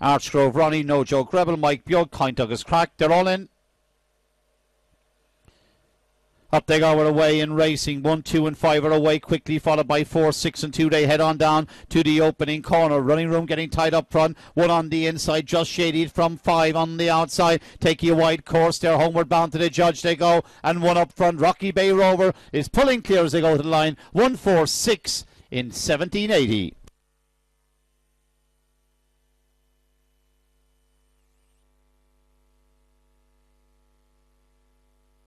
Archgrove, Ronnie, No Joke, Rebel, Mike, Beag, Caint Agus, Craic. They're all in. Up they go, we're away in racing. One, two, and five are away quickly, followed by four, six, and two. They head on down to the opening corner. Running room getting tied up front. One on the inside, just shaded from five on the outside. Taking a wide course. They're homeward bound to the judge. They go, and one up front. Rockybay Rover is pulling clear as they go to the line. One, four, six in 1780.